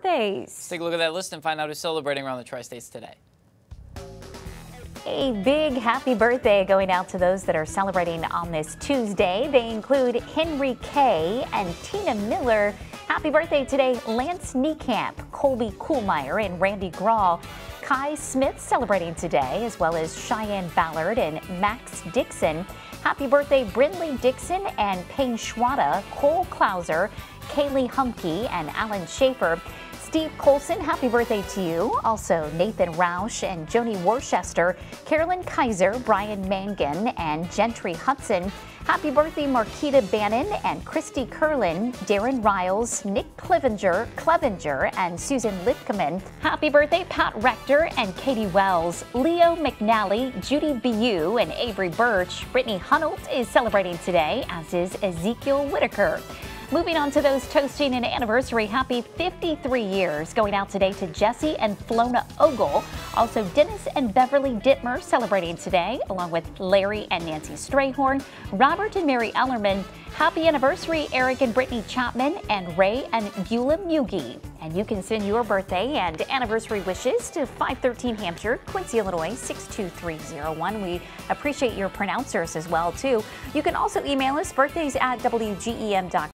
birthdays. Let's take a look at that list and find out who's celebrating around the tri-states today. A big happy birthday going out to those that are celebrating on this Tuesday. They include Henry Kay and Tina Miller. Happy birthday today, Lance Niekamp, Colby Kuhlmeyer, and Randy Grawl. Kai Smith celebrating today, as well as Cheyenne Ballard and Max Dixon. Happy birthday, Brindley Dixon and Payne Schwada, Cole Klauser, Kaylee Humke, and Alan Schaefer. Steve Colson, happy birthday to you. Also, Nathan Roush and Joni Worcester, Carolyn Kaiser, Brian Mangan, and Gentry Hudson. Happy birthday, Marquita Bannon and Christy Curlin, Darren Riles, Nick Clevenger, Clevenger, and Susan Lipkeman. Happy birthday, Pat Rector and Katie Wells, Leo McNally, Judy Bu, and Avery Birch. Brittany Hunolt is celebrating today, as is Ezekiel Whitaker. Moving on to those toasting an anniversary, happy 53 years going out today to Jesse and Flona Ogle. Also, Dennis and Beverly Dittmer celebrating today, along with Larry and Nancy Strayhorn, Robert and Mary Ellerman. Happy anniversary, Eric and Brittany Chapman, and Ray and Beulah Mugi. And you can send your birthday and anniversary wishes to 513 Hampshire, Quincy, Illinois 62301. We appreciate your pronouncers as well too. You can also email us birthdays at WGEM.com.